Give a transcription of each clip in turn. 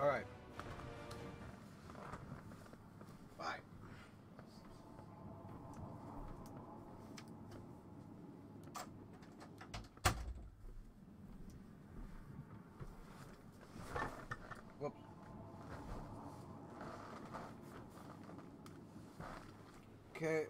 All right. Bye. Whoops. Okay.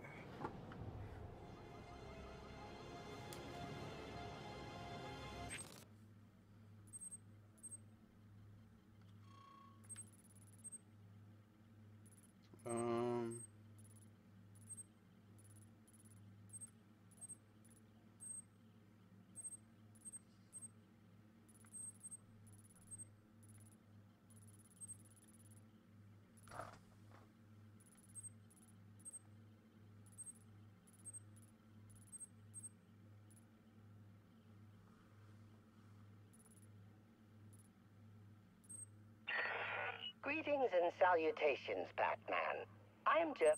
Greetings and salutations, Batman. I'm Jeff.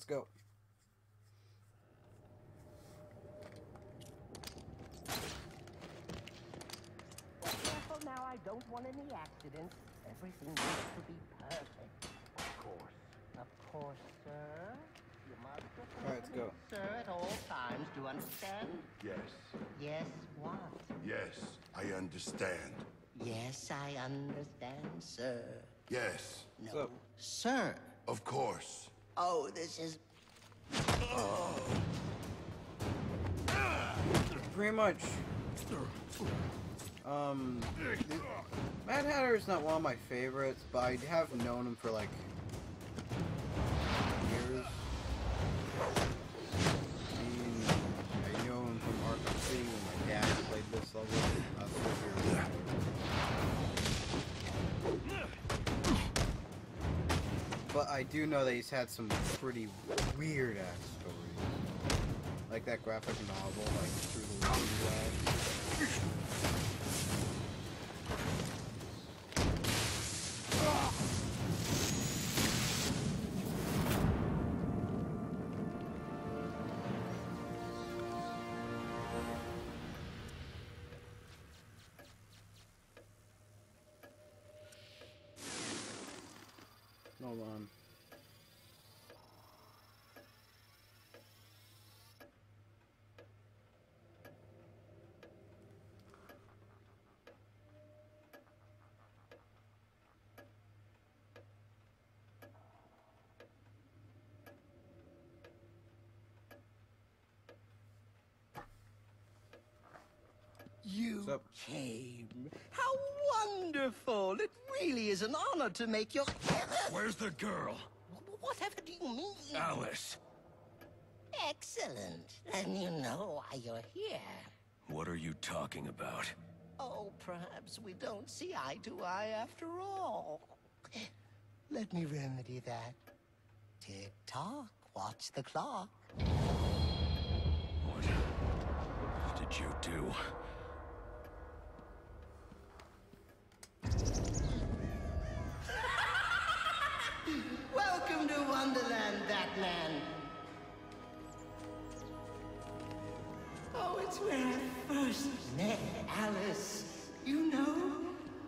Let's go. Careful now, I don't want any accidents. Everything needs to be perfect. Of course. Of course, sir. You must All right, let's go. Sir, at all times, do you understand? Yes. Yes, what? Yes, I understand. Yes, I understand, sir. Yes, No, So- sir. of course. Oh, this is Pretty much. Um, Mad Hatter is not one of my favorites, but I have known him for like I do know that he's had some pretty weird ass stories. Like that graphic novel, like Through the Looking. You came. How wonderful! It really is an honor to make your. Where's the girl? Whatever do you mean? Alice. excellent. Then you know why you're here. What are you talking about? Oh, perhaps we don't see eye to eye after all. Let me remedy that. Tick tock, watch the clock. What did you do? Wonderland, Batman. Oh, it's where I first met Alice. You know?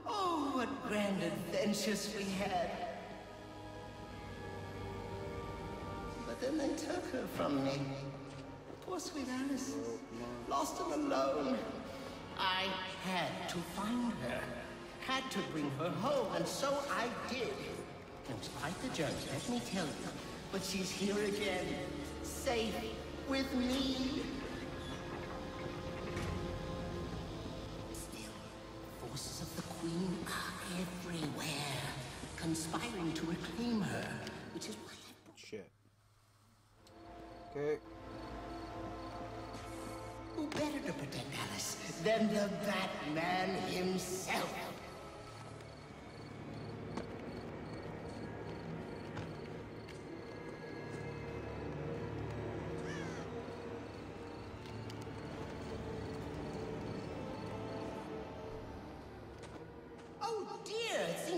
Oh, what grand adventures we had. But then they took her from me. Poor sweet Alice. Lost and alone. I had to find her. Had to bring her home, and so I did. In spite a journey, let me tell you. But she's here again, safe with me. Still, forces of the Queen are everywhere, conspiring to reclaim her, which is why I brought Shit. Okay. Who better to protect Alice than the Batman himself?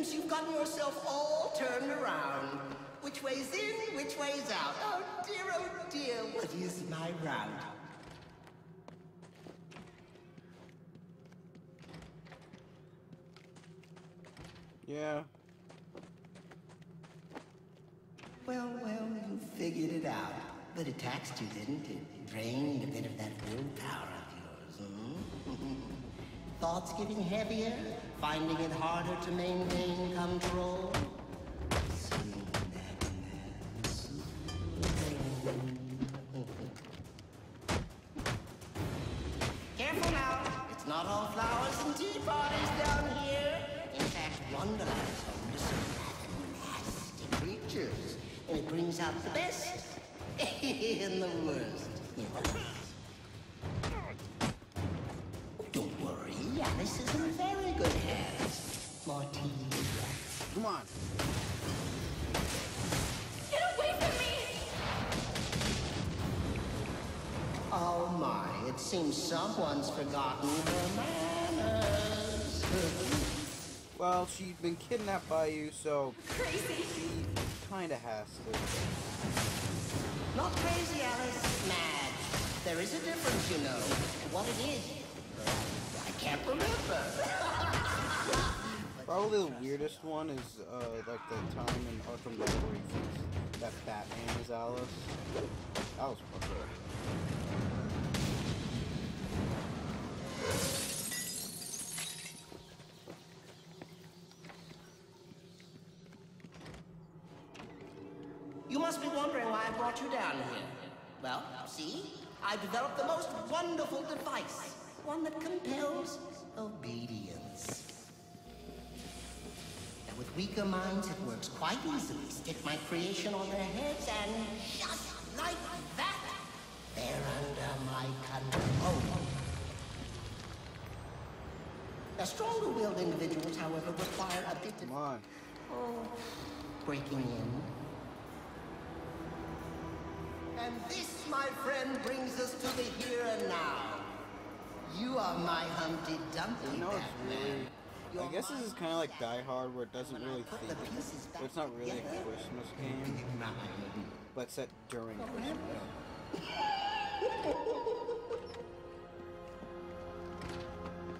Seems you've gotten yourself all turned around. Which way's in, which way's out? Oh dear, oh dear, what is my route? Yeah. Well, well, you figured it out. But it taxed you, didn't it? Drained a bit of that willpower? Thoughts getting heavier? Finding it harder to maintain control? Seems someone's forgotten her manners. Well, she's been kidnapped by you, so Crazy! she kinda has to. Not crazy, Alice. Mad. There is a difference, you know. What it is, I can't remember. Probably the weirdest one is uh, like the time in Arkham Knight where he thinks that Batman is Alice. That was fucked brought you down here. Well, see? I've developed the most wonderful device. One that compels obedience. Now, with weaker minds, it works quite easily. Stick my creation on their heads and just like that, they're under my control. Now, stronger-willed individuals, however, require a bit of Come on. Oh. breaking in. And this, my friend, brings us to the here and now. You are my Humpty Dumpty it's Batman. really. I guess this is kind of like Die Hard, where it doesn't really think. back It's not really a Christmas game, but set during Christmas.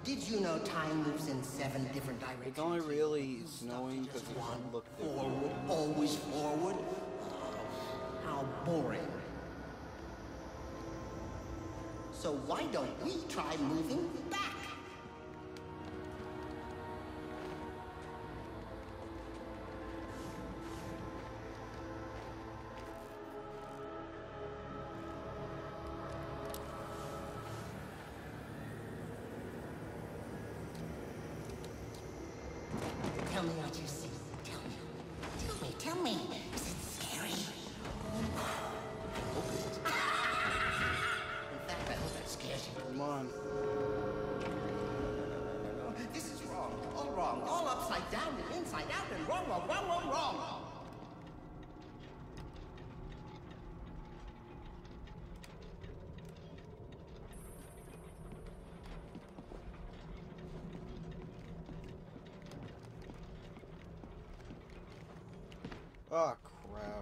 Did you know time moves in seven different directions? It's only really snowing because it One doesn't look forward, always forward. Oh, how boring. So why don't we try moving back?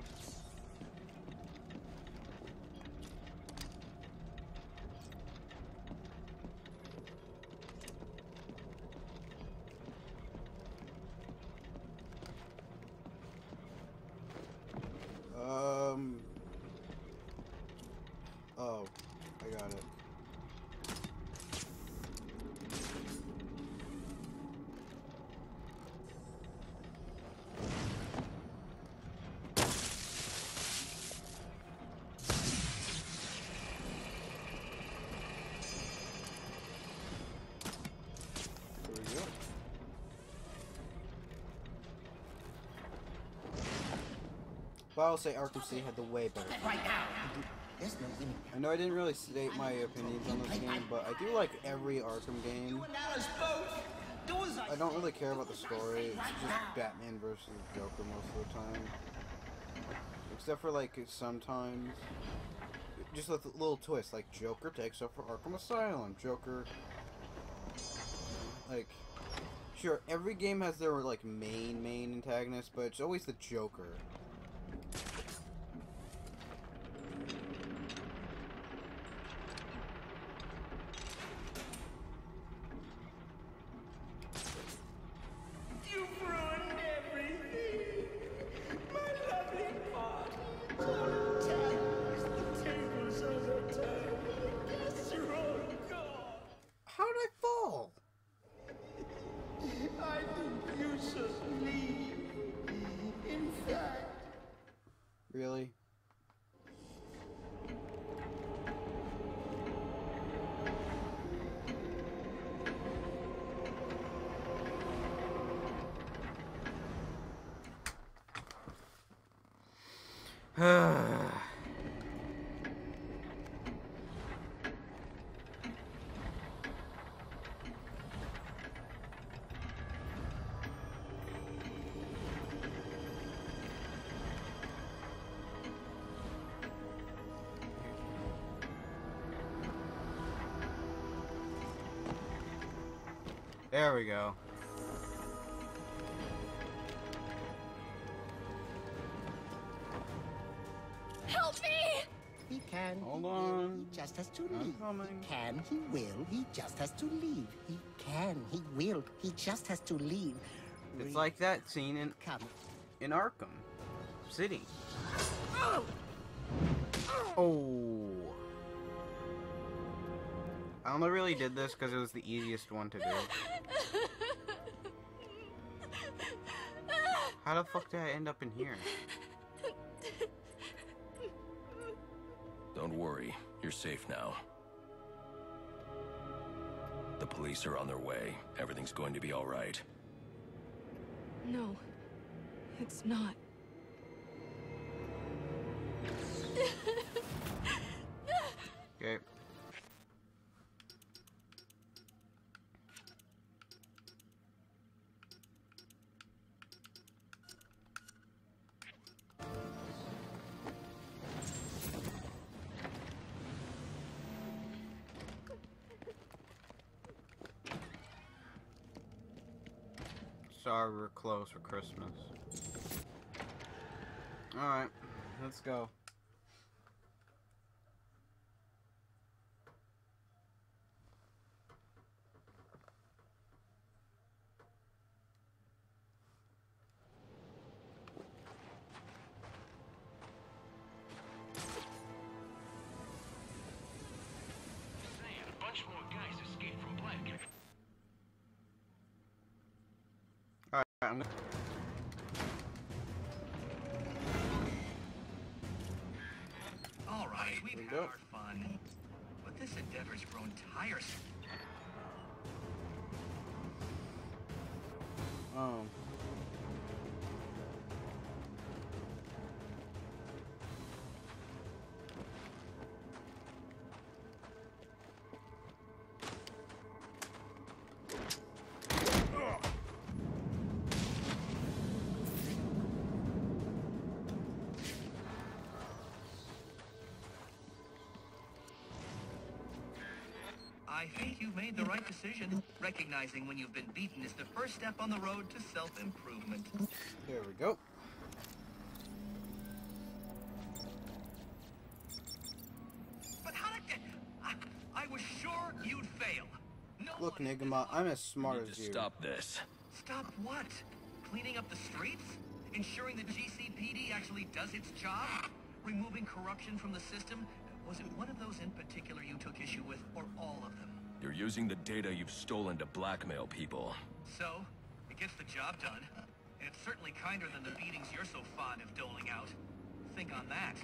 Crap. But I'll say Arkham City had the way better. Right now. There's no winning. I know I didn't really state my opinions on this game, but I do like every Arkham game. I don't really care about the story. It's just Batman versus Joker most of the time. Except for like sometimes, just a little twist, like Joker takes over Arkham Asylum. Joker, like, sure, every game has their like main main antagonist, but it's always the Joker. There we go. Help me! He can. Hold he will, on. He just has to I'm leave. coming. He can. He will. He just has to leave. He can. He will. He just has to leave. It's Re- like that scene in Come. in Arkham City. Oh. oh. I only really did this because it was the easiest one to do. How the fuck did I end up in here? Don't worry, you're safe now. The police are on their way. Everything's going to be all right. No, it's not. Okay. Sorry, we're closed for Christmas. Alright, let's go. I think you've made the right decision. Recognizing when you've been beaten is the first step on the road to self-improvement. There we go. But how did... I, I was sure you'd fail. No Look, one- Nigma, I'm as You smart need as to you. stop this. Stop what? Cleaning up the streets? Ensuring the GCPD actually does its job? Removing corruption from the system? Was it one of those in particular you took issue with, or all of them? You're using the data you've stolen to blackmail people. So, it gets the job done. And it's certainly kinder than the beatings you're so fond of doling out. Think on that.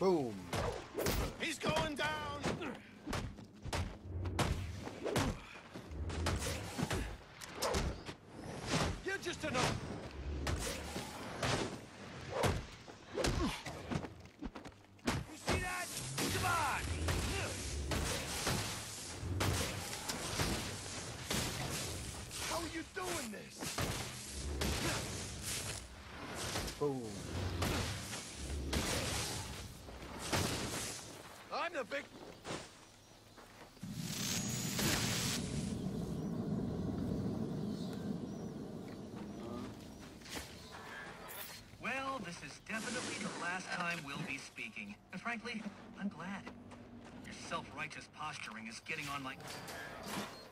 Boom. He's going down! You're just enough. You see that? Come on! How are you doing this? Boom. Well, this is definitely the last time we'll be speaking. And frankly, I'm glad. Your self-righteous posturing is getting on my...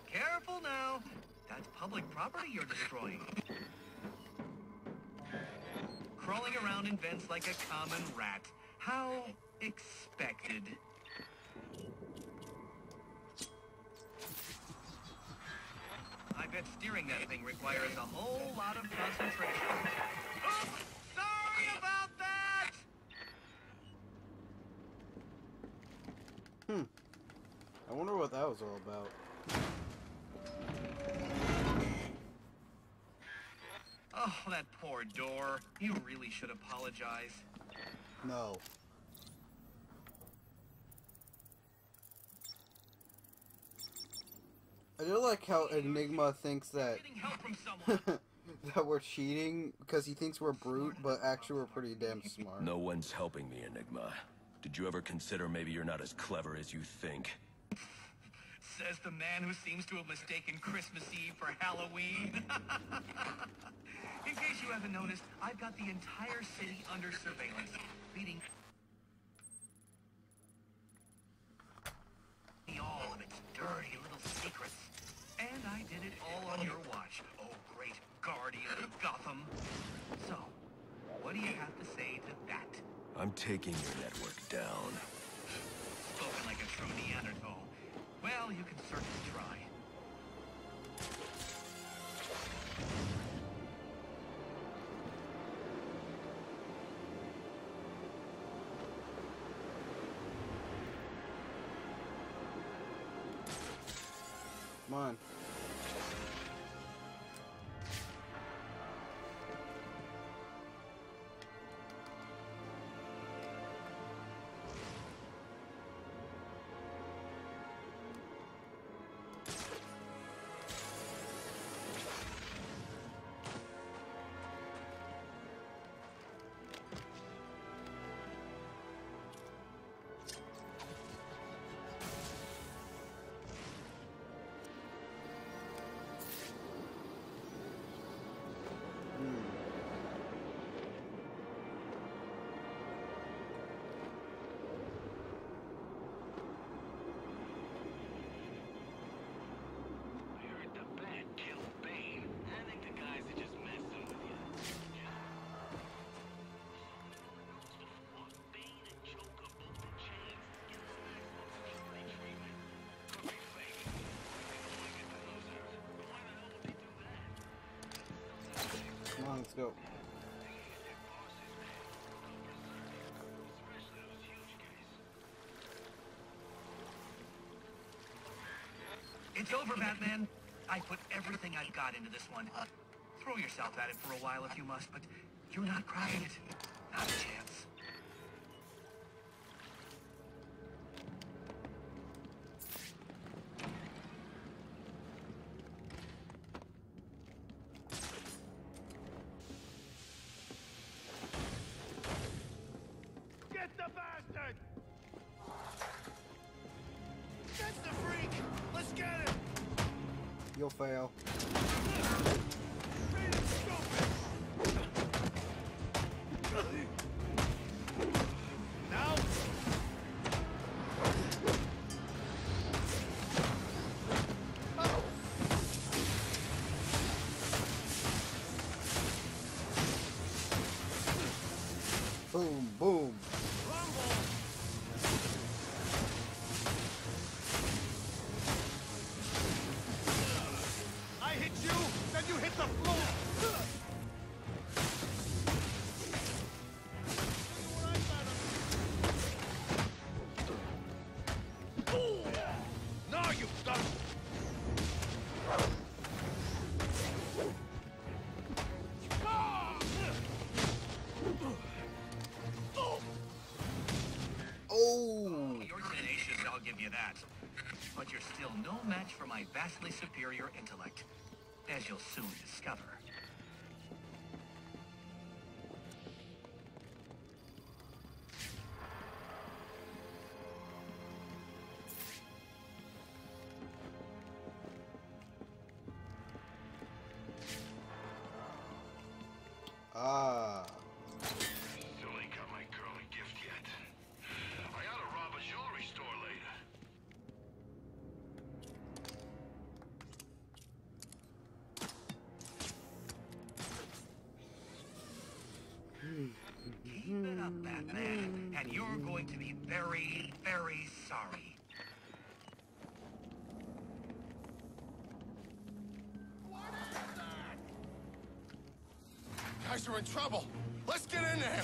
Careful now! That's public property you're destroying. Crawling around in vents like a common rat. How expected. Steering that thing requires a whole lot of concentration. Oops! Sorry about that! Hmm. I wonder what that was all about. Oh, that poor door. You really should apologize. No. I do like how Enigma thinks that Getting help from someone. that we're cheating because he thinks we're brute, but actually we're pretty damn smart. No one's helping me, Enigma. Did you ever consider maybe you're not as clever as you think? Says the man who seems to have mistaken Christmas Eve for Halloween. In case you haven't noticed, I've got the entire city under surveillance, leading me all of its dirty little secrets. And I did it all on your watch, oh great guardian of Gotham. So, what do you have to say to that? I'm taking your network down. Spoken like a true Neanderthal. Well, you can certainly try. Come on. On, let's go. It's over, Batman. I put everything I've got into this one. Uh, throw yourself at it for a while if you must, but you're not cracking it. Fail. Give you that. But you're still no match for my vastly superior intellect, as you'll soon discover. To be very, very sorry. Guys are in trouble. Let's get in there.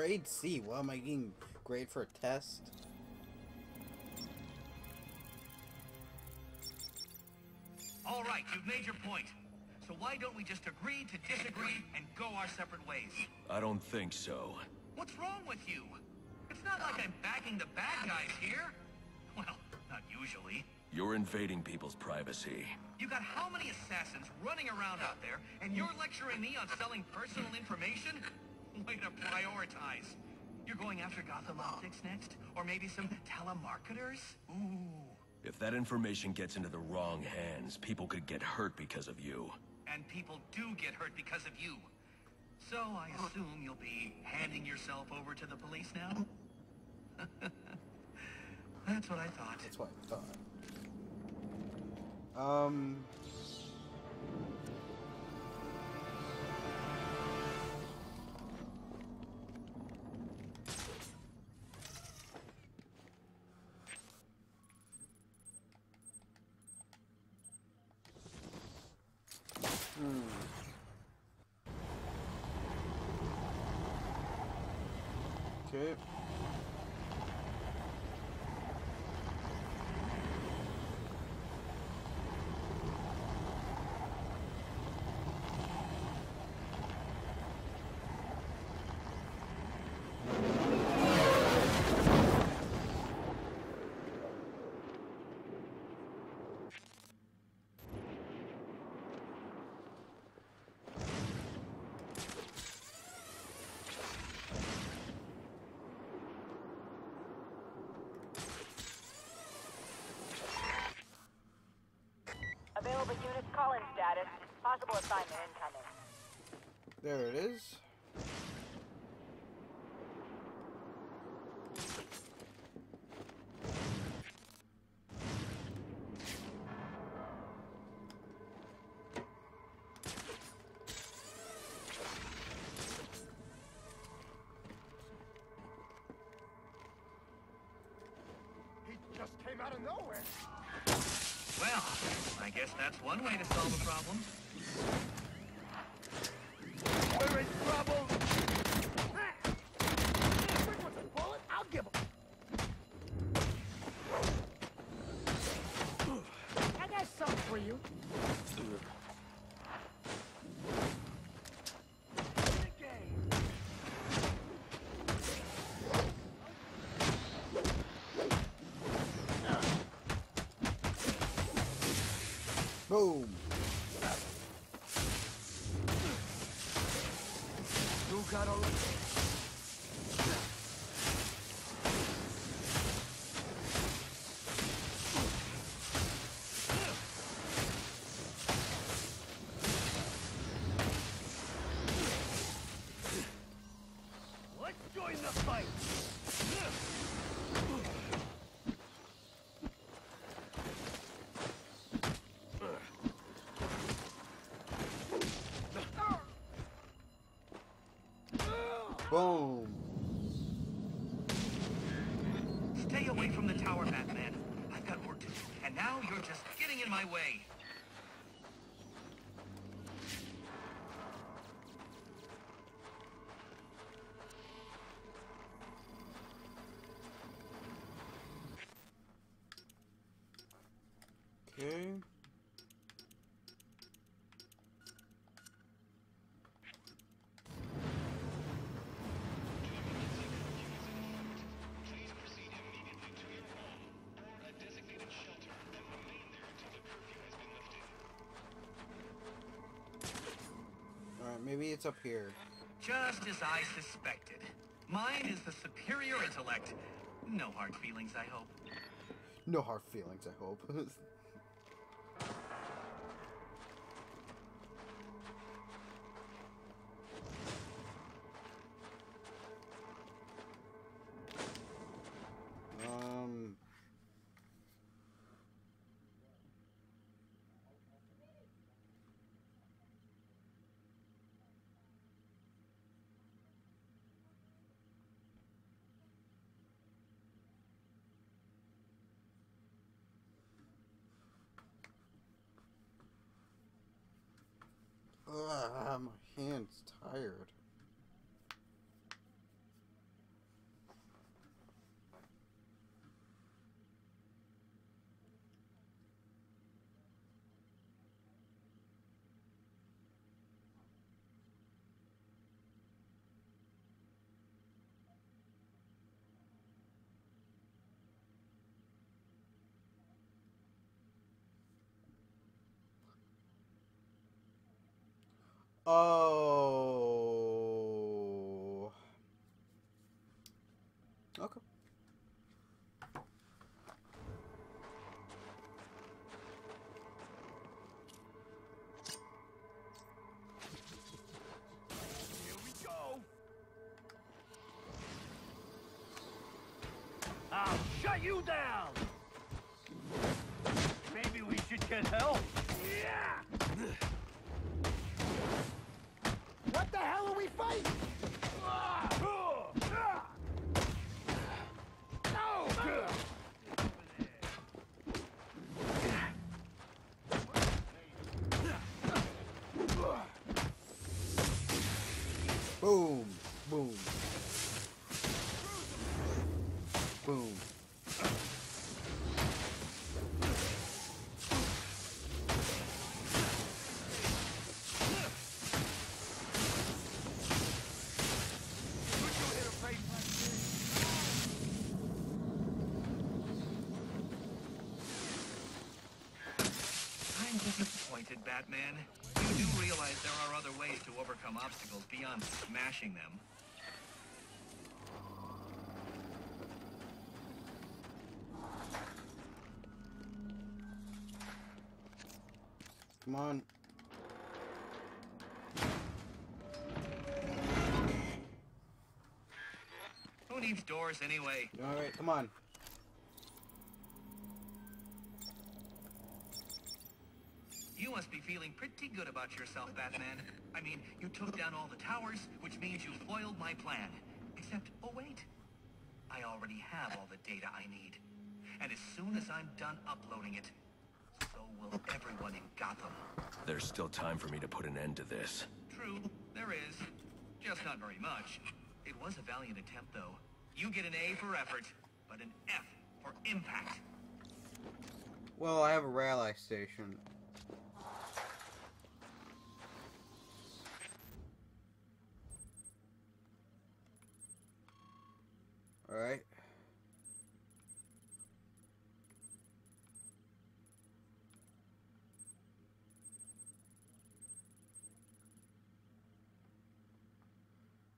Grade C. What am I getting grade for a test? All right, you've made your point. So why don't we just agree to disagree and go our separate ways? I don't think so. What's wrong with you? It's not like I'm backing the bad guys here. Well, not usually. You're invading people's privacy. You got how many assassins running around out there, and you're lecturing me on selling personal information? Way to prioritize. You're going after Gotham Optics next? Or maybe some telemarketers? Ooh. If that information gets into the wrong hands, people could get hurt because of you. And people do get hurt because of you. So I assume you'll be handing yourself over to the police now? That's what I thought. That's what I thought. Um. Okay. Available units call-in status. Possible assignment incoming. There it is. He just came out of nowhere. Well, I guess that's one way to solve a problem. Boom. Stay away from the tower, Batman. I've got work to do, and now you're just getting in my way. Alright, maybe it's up here. Just as I suspected. Mine is the superior intellect. No hard feelings, I hope. No hard feelings, I hope. um. Ugh, my hand's tired. Oh. Okay. I'll shut you down. Maybe we should get help. The hell are we fighting? Ah! Ah! No! Boom. Boom. Boom. I'm disappointed, Batman. You do realize there are other ways to overcome obstacles beyond smashing them. Come on. Who needs doors anyway? Alright, come on. You must be feeling pretty good about yourself, Batman. I mean, you took down all the towers, which means you foiled my plan. Except, oh wait, I already have all the data I need. And as soon as I'm done uploading it, so will everyone in Gotham. There's still time for me to put an end to this. True, there is. Just not very much. It was a valiant attempt, though. You get an A for effort, but an F for impact. Well, I have a rally station. Alright.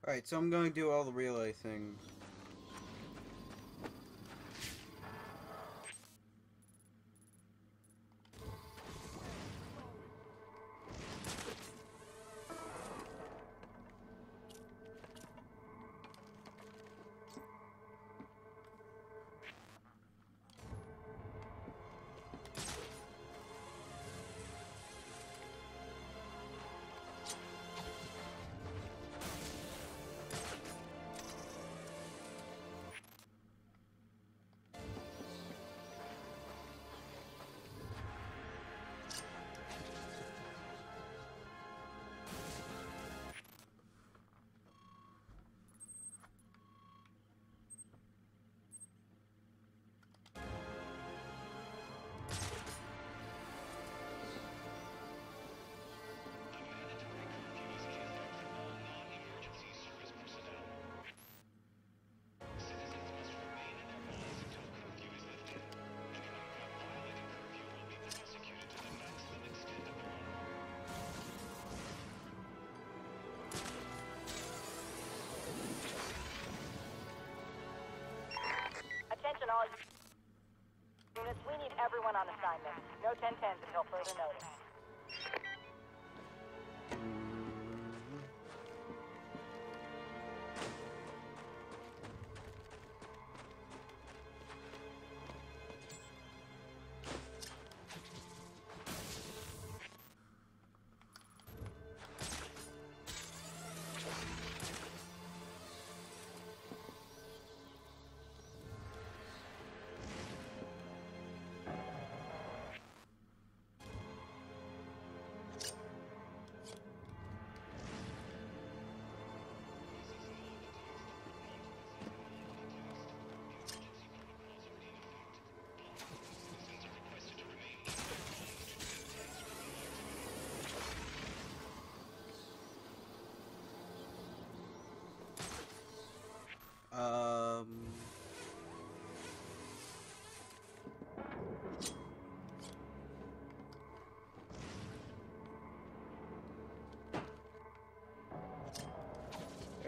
Alright, so I'm going to do all the relay things. Units. We need everyone on assignment. No 1010s until further notice.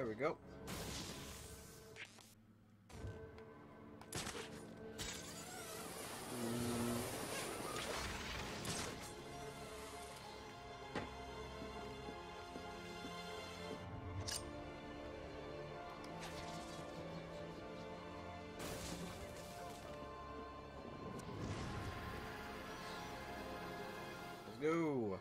There we go. Let's go.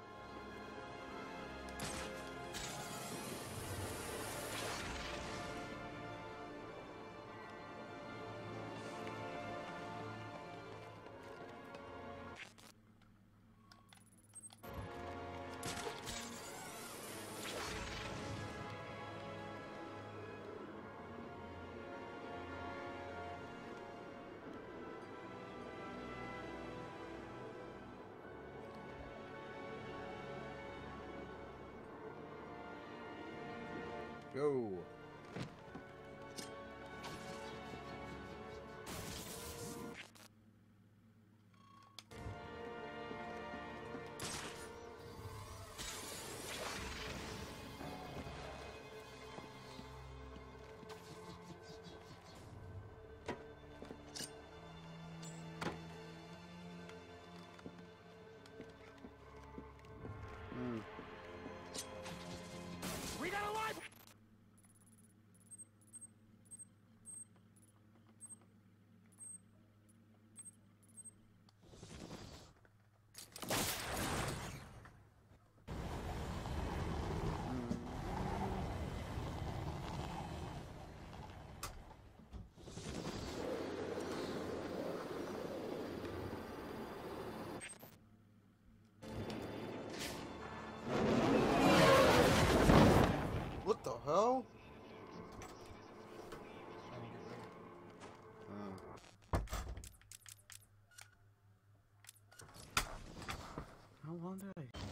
Go. How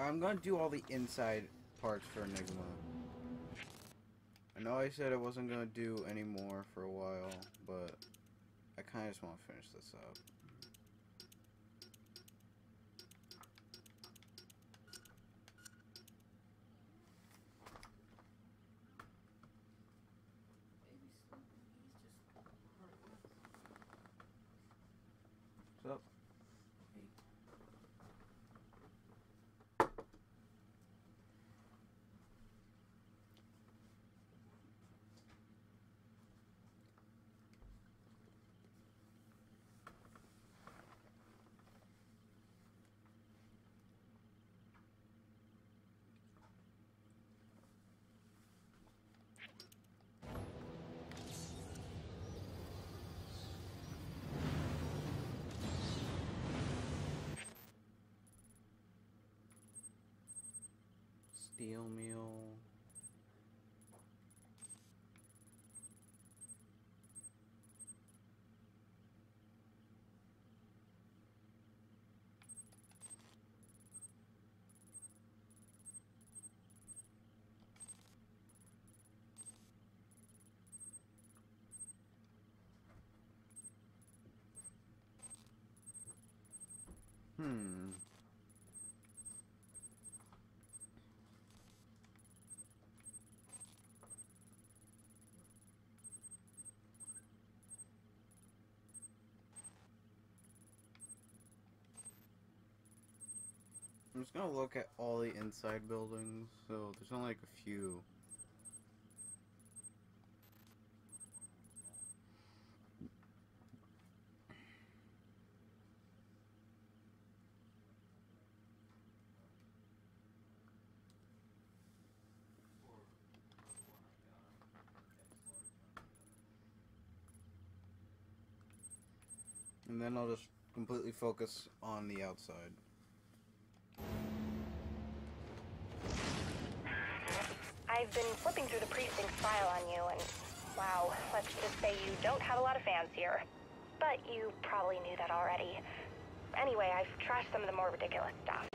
I'm gonna do all the inside parts for Enigma. I know I said I wasn't gonna do any more for a while, but I kind of just want to finish this up. Hmm. I'm just gonna look at all the inside buildings, so there's only like a few. And then I'll just completely focus on the outside. I've been flipping through the precinct's file on you, and wow, let's just say you don't have a lot of fans here. But you probably knew that already. Anyway, I've trashed some of the more ridiculous stuff.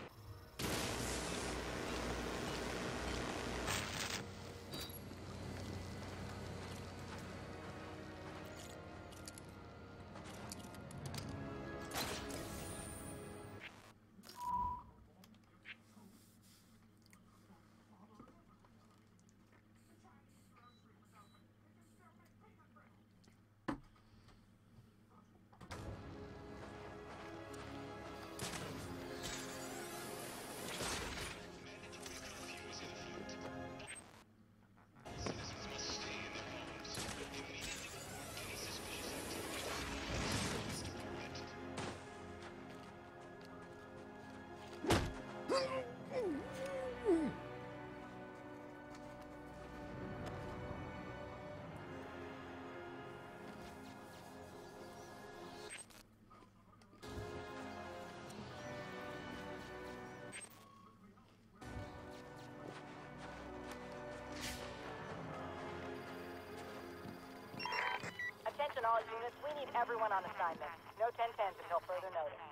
All units, we need everyone on assignment. No 1010s until further notice.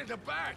At the back!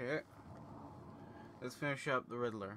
Okay. Let's finish up the Riddler.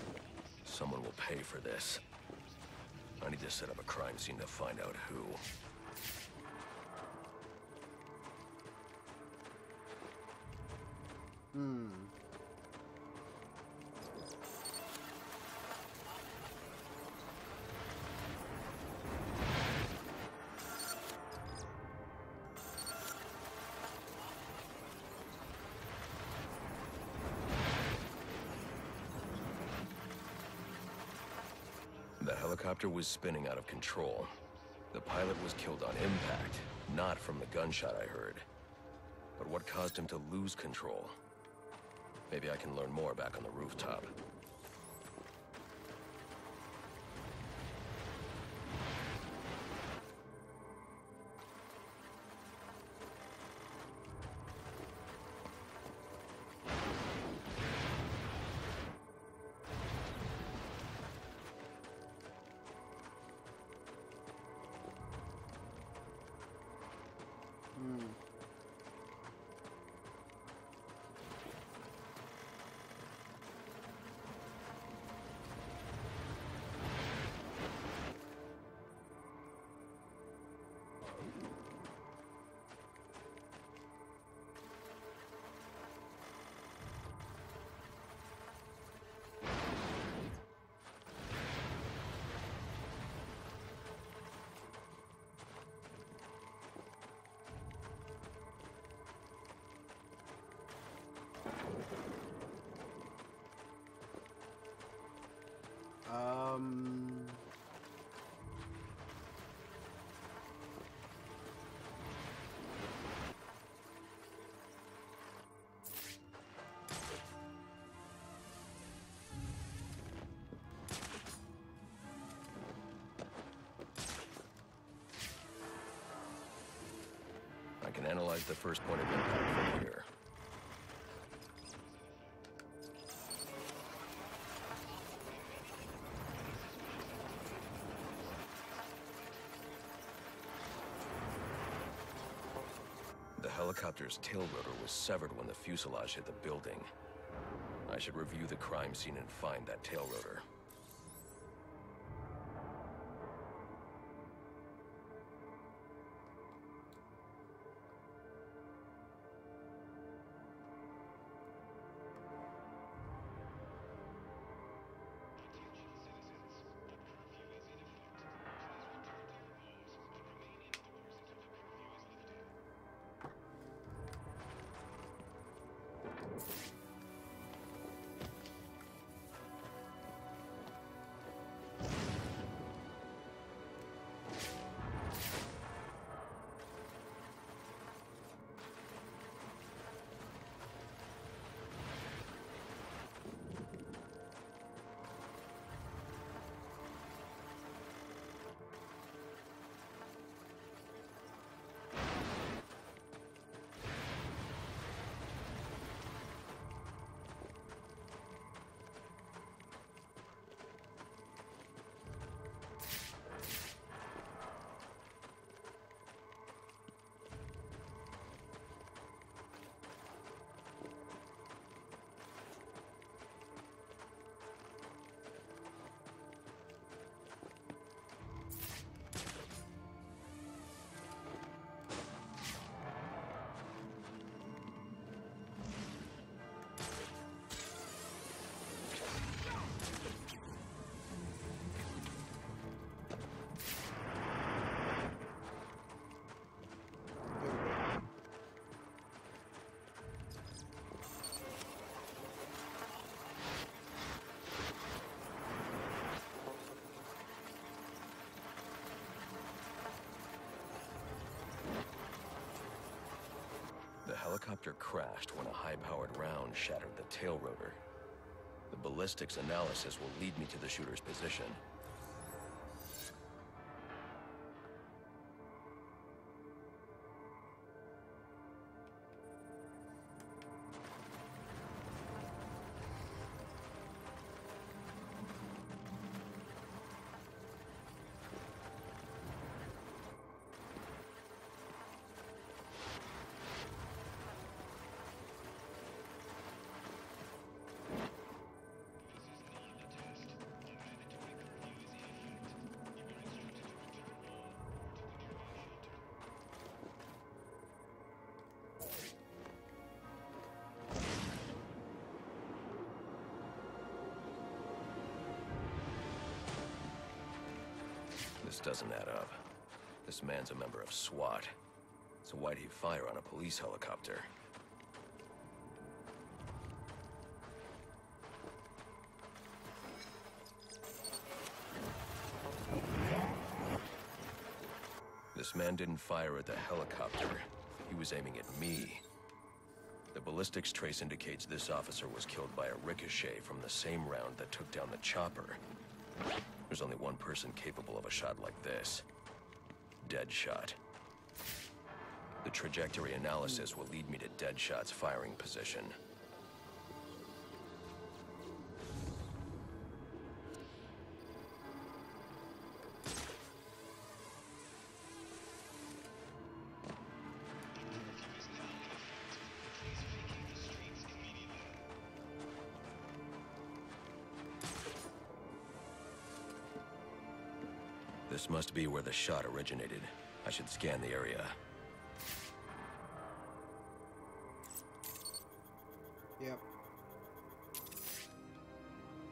Pay for this. I need to set up a crime scene to find out who. Hmm. Helicopter was spinning out of control. The pilot was killed on impact, not from the gunshot I heard. But what caused him to lose control? Maybe I can learn more back on the rooftop. Um. I can analyze the first point of impact from here. Helicopter's tail rotor was severed when the fuselage hit the building. I should review the crime scene and find that tail rotor. Helicopter crashed when a high-powered round shattered the tail rotor. The ballistics analysis will lead me to the shooter's position. Doesn't add up. This man's a member of SWAT. So why'd he fire on a police helicopter? This man didn't fire at the helicopter. He was aiming at me. The ballistics trace indicates this officer was killed by a ricochet from the same round that took down the chopper. There's only one person capable of a shot like this. Deadshot. The trajectory analysis will lead me to Deadshot's firing position. Must be where the shot originated. I should scan the area. Yep.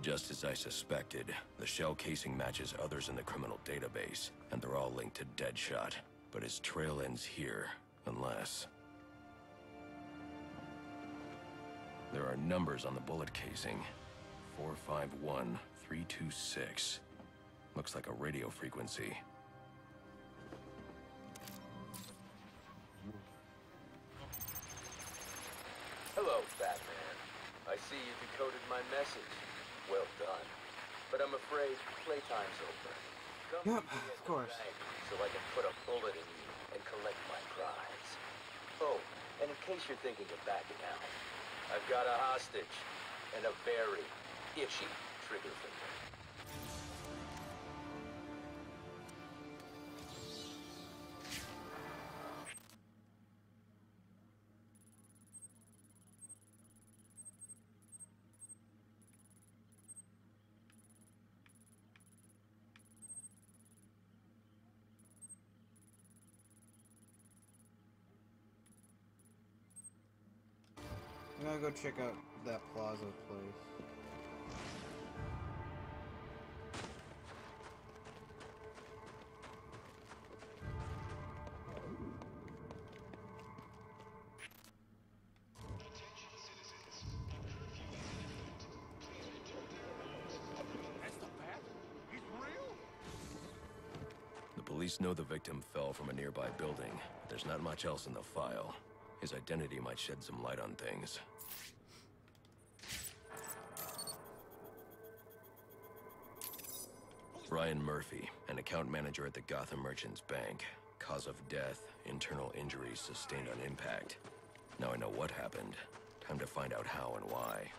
Just as I suspected, the shell casing matches others in the criminal database, and they're all linked to Deadshot. But his trail ends here, unless... There are numbers on the bullet casing. 451326. Looks like a radio frequency. Yep, of course. So I can put a bullet in you and collect my prize. Oh, and in case you're thinking of backing out, I've got a hostage and a very itchy trigger finger. Gonna go check out that plaza place. Attention, citizens. The bath. It's real. The police know the victim fell from a nearby building, there's not much else in the file. His identity might shed some light on things. Ryan Murphy, an account manager at the Gotham Merchants Bank. Cause of death, internal injuries sustained on impact. Now I know what happened. Time to find out how and why.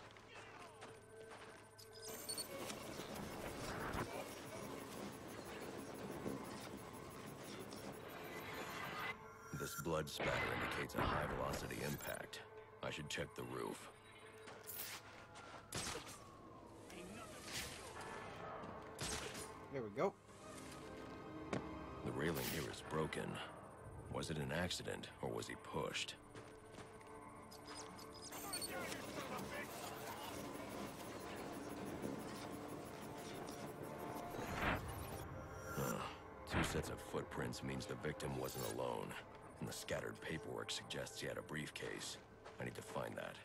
Blood spatter indicates a high-velocity impact. I should check the roof. There we go. The railing here is broken. Was it an accident, or was he pushed? Huh. Two sets of footprints means the victim wasn't alone, the scattered paperwork suggests he had a briefcase. I need to find that.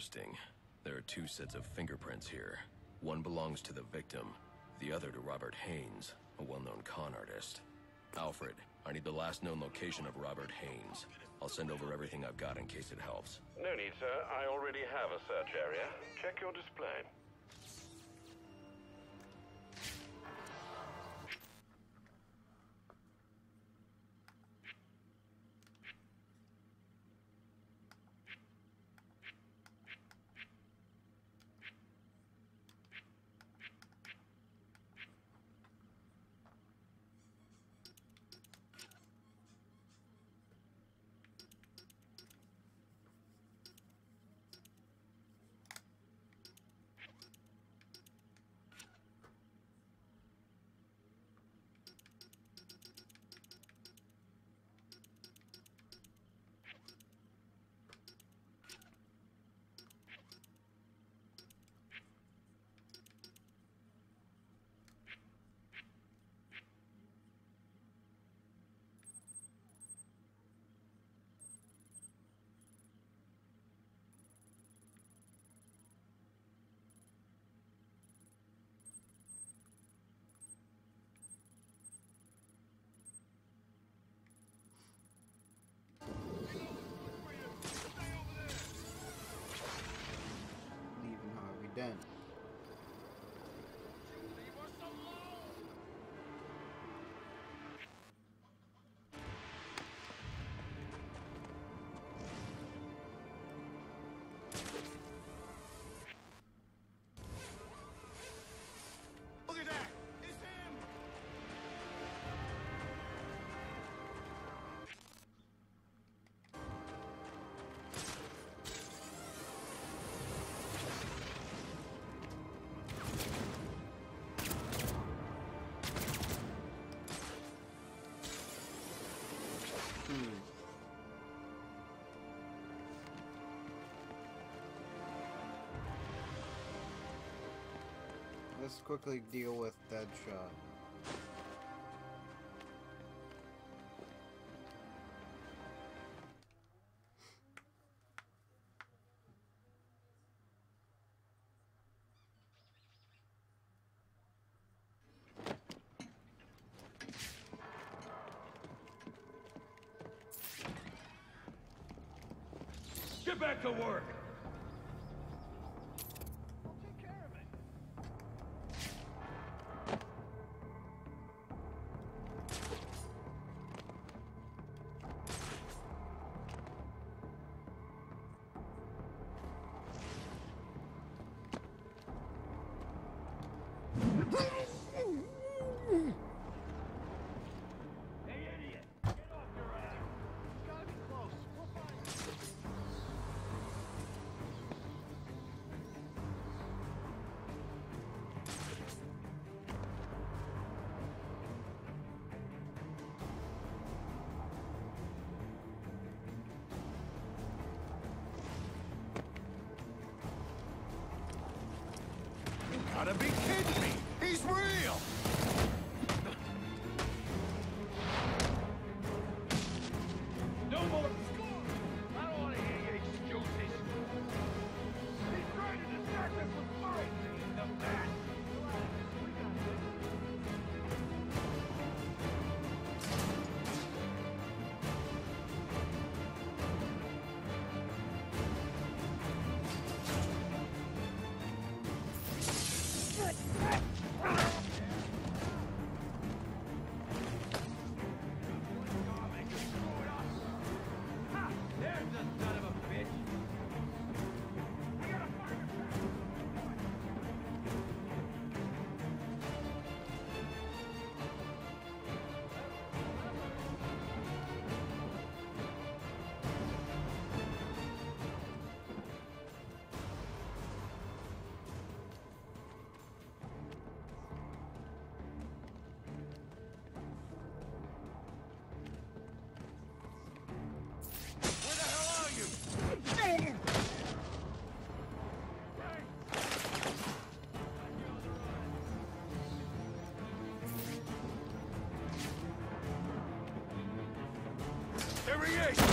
Interesting. There are two sets of fingerprints here. One belongs to the victim, the other to Robert Haynes, a well-known con artist. Alfred, I need the last known location of Robert Haynes. I'll send over everything I've got in case it helps. No need, sir. I already have a search area. Check your display. Let's quickly deal with Deadshot. Get back to work! creation!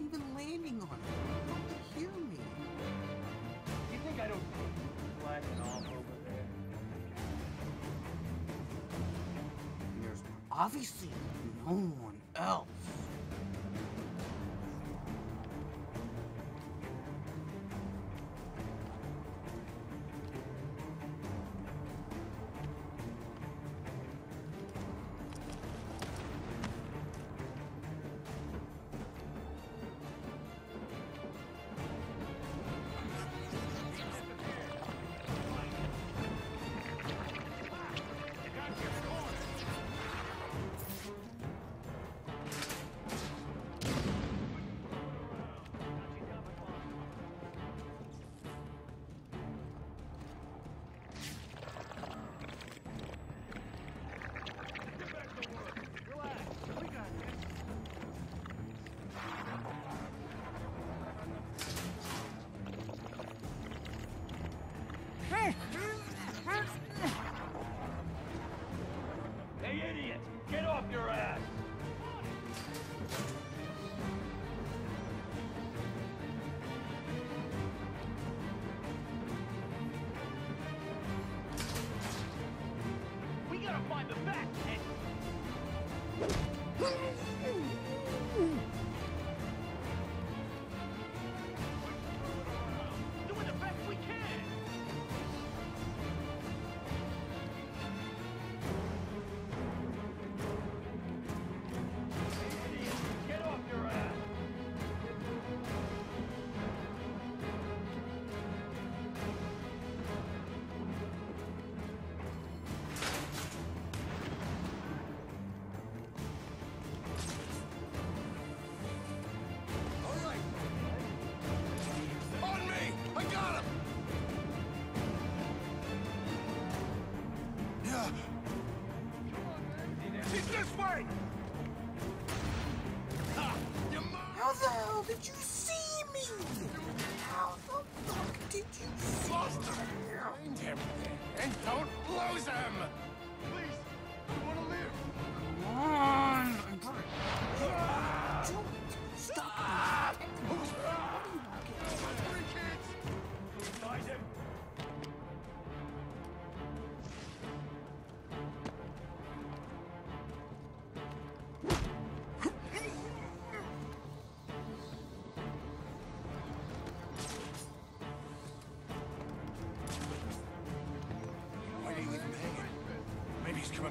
even landing on it. Don't hear me. You think I don't off over there? There's obviously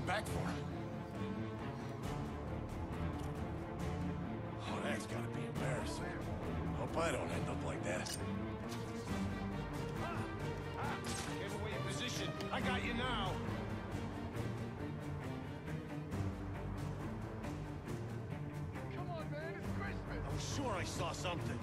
back for him. Oh, that's gotta be embarrassing. Hope I don't end up like that. Give away your position. I got you now. Come on, man, it's Christmas! I was sure I saw something.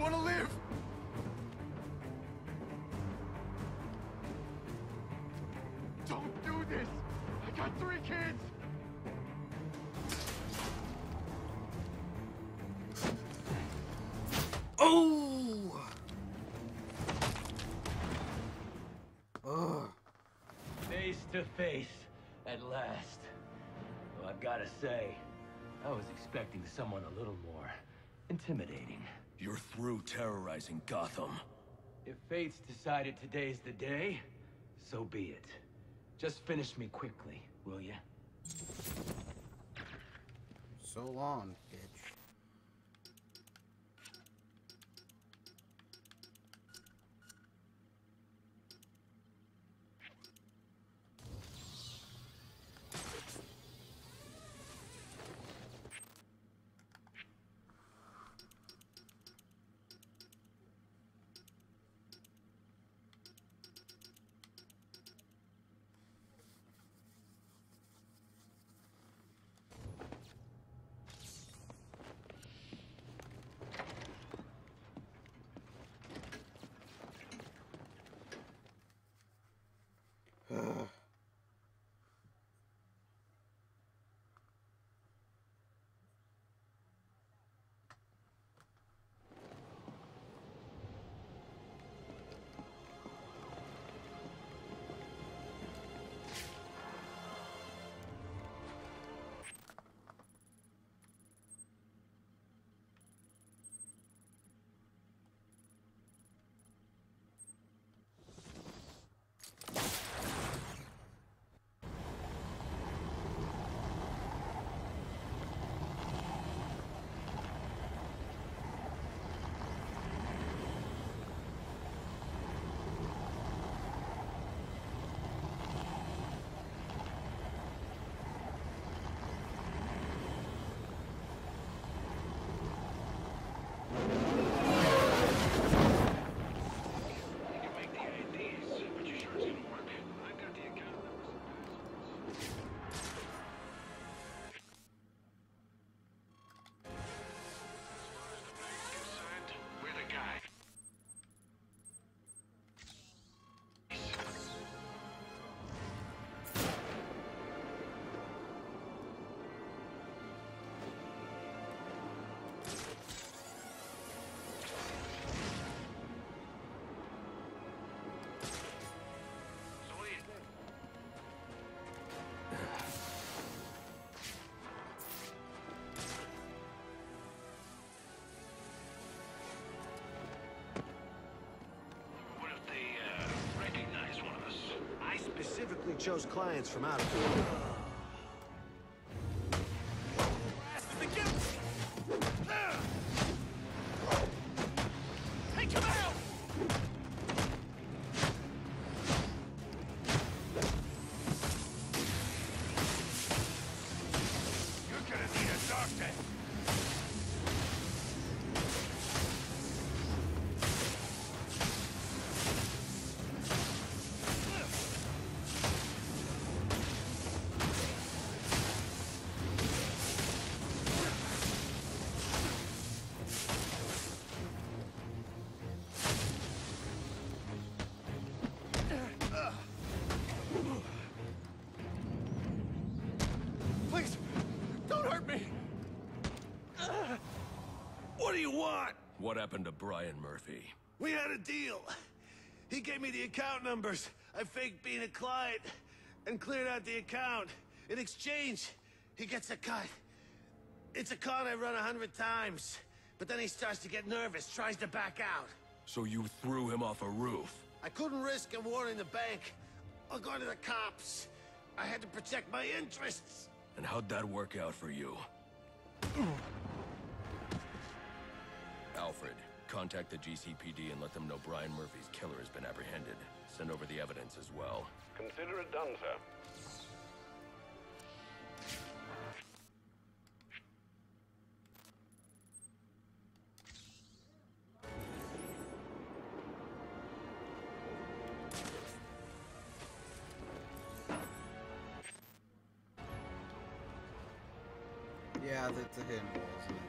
Want to live! Don't do this! I got three kids! Oh! Ugh. Face to face, at last. Well, I've got to say, I was expecting someone a little more intimidating. You're through terrorizing Gotham. If fate's decided today's the day, so be it. Just finish me quickly, will ya? So long, chose clients from out of here. What do you want? What happened to Brian Murphy? We had a deal. He gave me the account numbers. I faked being a client and cleared out the account. In exchange, he gets a cut. It's a con I run a hundred times. But then he starts to get nervous, tries to back out. So you threw him off a roof? I couldn't risk him warning the bank. I'll go to the cops. I had to protect my interests. And how'd that work out for you? Alfred, contact the GCPD and let them know Brian Murphy's killer has been apprehended. Send over the evidence as well. Consider it done, sir. Yeah, that's a hidden wall,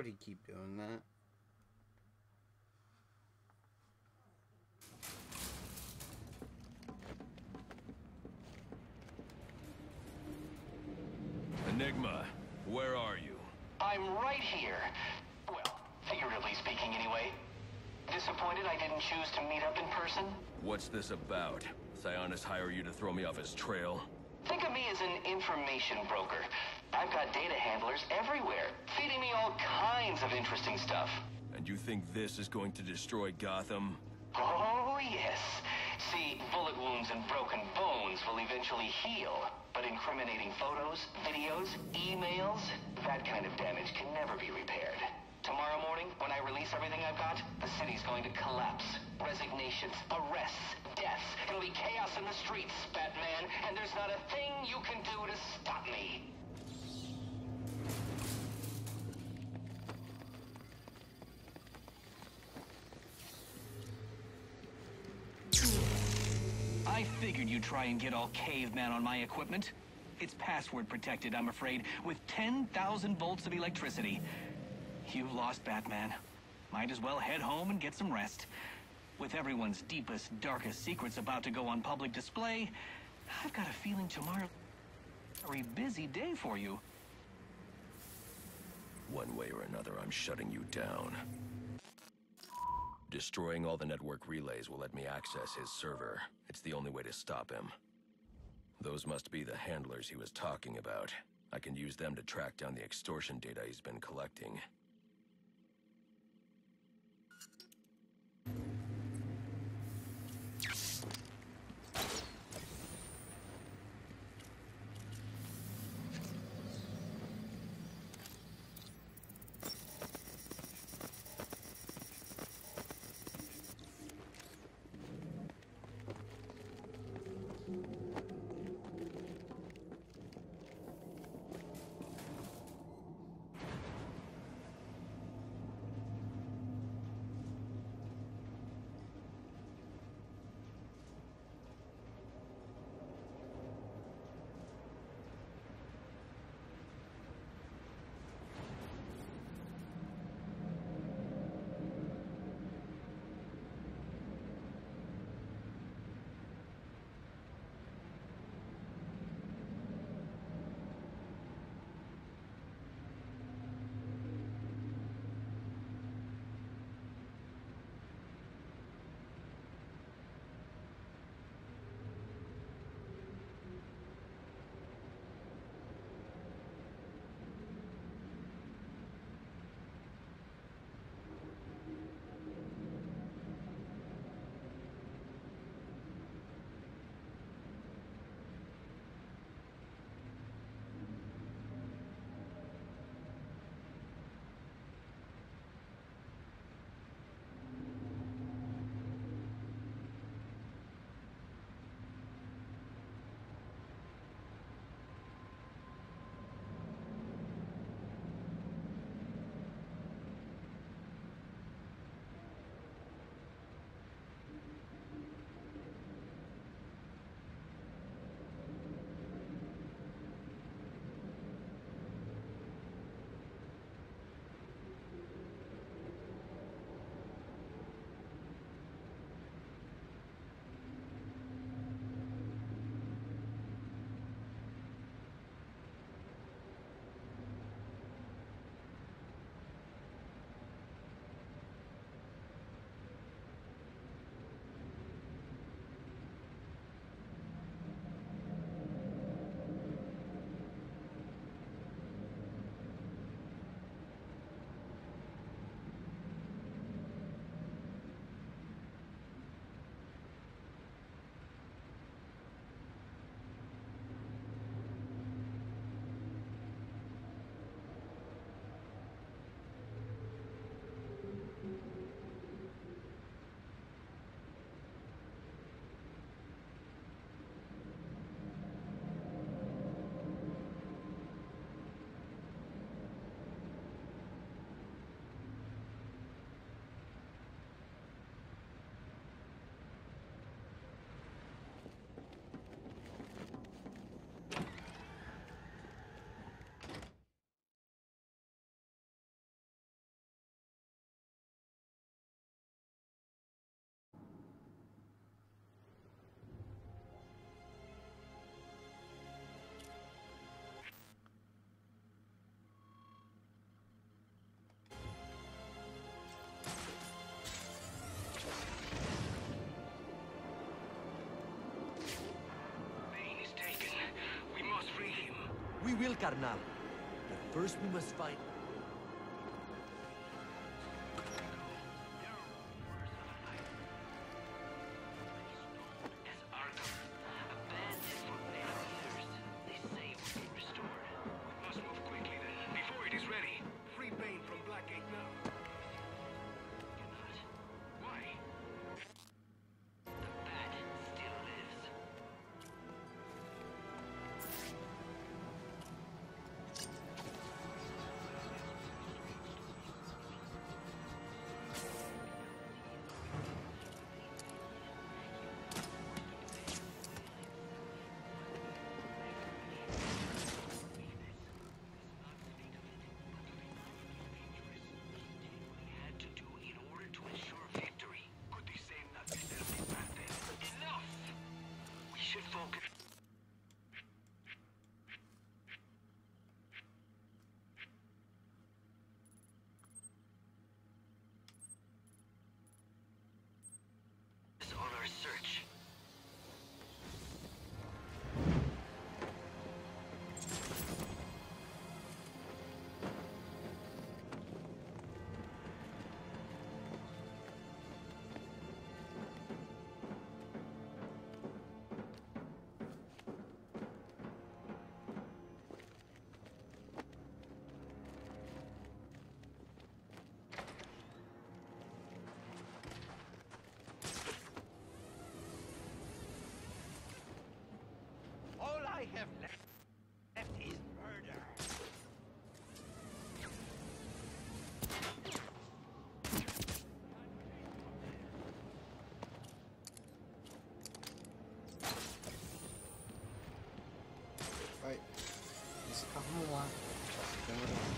Why would he keep doing that? Enigma, where are you? I'm right here. Well, figuratively speaking, anyway. Disappointed I didn't choose to meet up in person? What's this about? Sionis hire you to throw me off his trail? Think of me as an information broker. I've got data handlers everywhere, feeding me all kinds of interesting stuff. And you think this is going to destroy Gotham? Oh, yes. See, bullet wounds and broken bones will eventually heal. But incriminating photos, videos, emails, that kind of damage can never be repaired. Tomorrow morning, when I release everything I've got, the city's going to collapse. Resignations, arrests, deaths. It'll be chaos in the streets, Batman, and there's not a thing you can do to stop me. I figured you'd try and get all caveman on my equipment. It's password protected, I'm afraid, with 10,000 volts of electricity. You've lost Batman. Might as well head home and get some rest. With everyone's deepest, darkest secrets about to go on public display, I've got a feeling tomorrow a very busy day for you. One way or another, I'm shutting you down. Destroying all the network relays will let me access his server. It's the only way to stop him. Those must be the handlers he was talking about. I can use them to track down the extortion data he's been collecting. We will, carnal. But first we must find... Come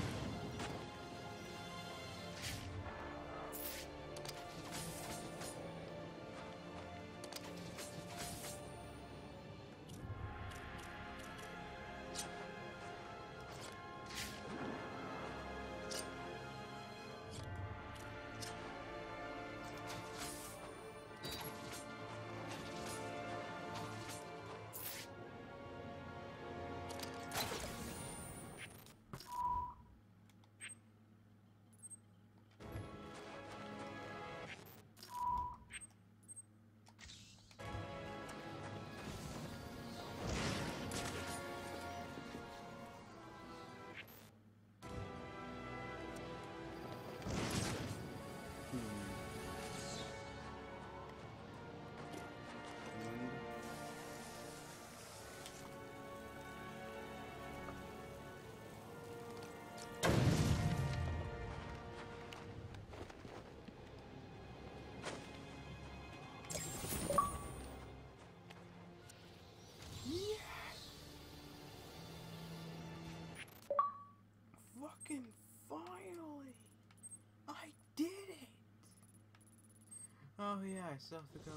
Oh yeah, I still have to go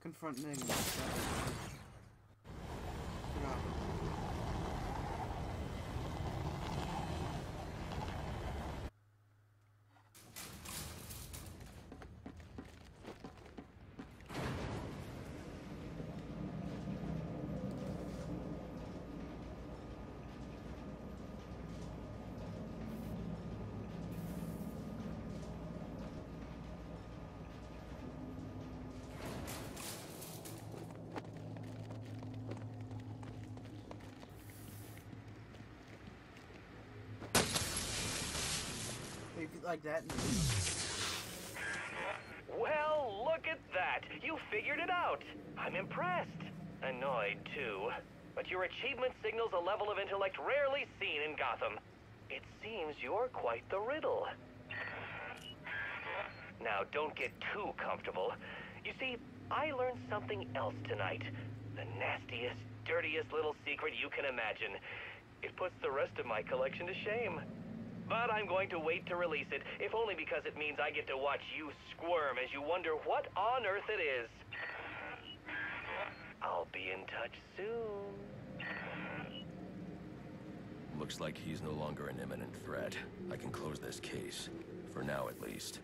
confront Megan. Like that. Well, look at that. You figured it out. I'm impressed. Annoyed, too. But your achievement signals a level of intellect rarely seen in Gotham. It seems you're quite the riddle. Now, don't get too comfortable. You see, I learned something else tonight. The nastiest, dirtiest little secret you can imagine. It puts the rest of my collection to shame. But I'm going to wait to release it, if only because it means I get to watch you squirm as you wonder what on earth it is. I'll be in touch soon. Looks like he's no longer an imminent threat. I can close this case. For now, at least.